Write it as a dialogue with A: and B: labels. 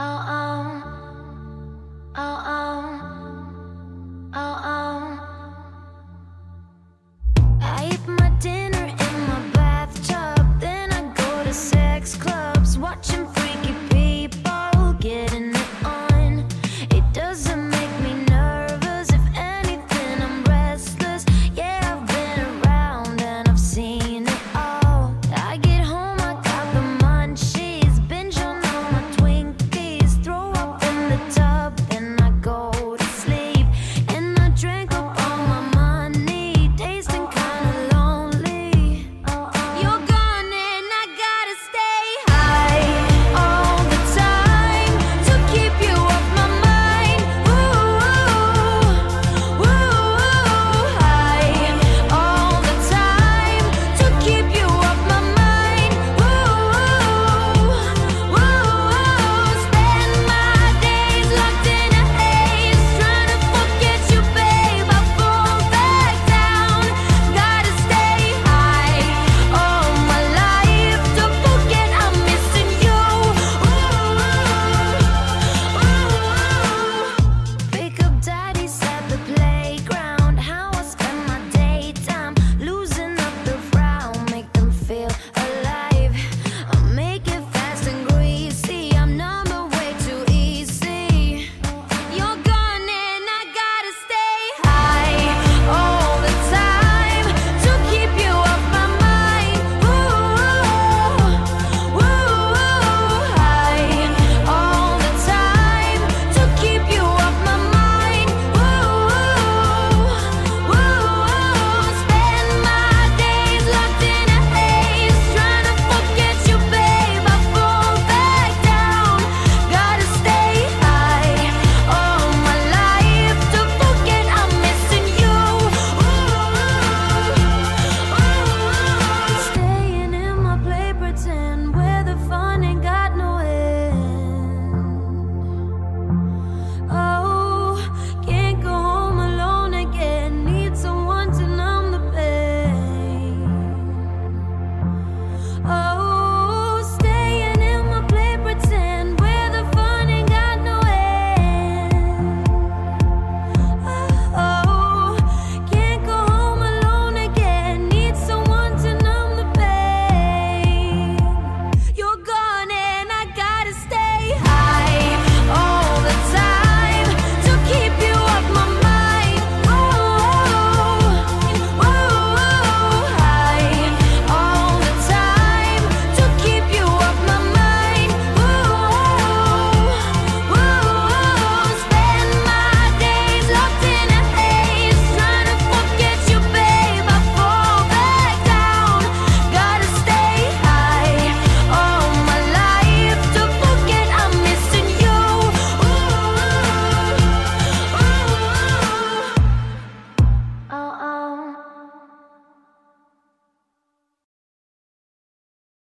A: Oh, oh.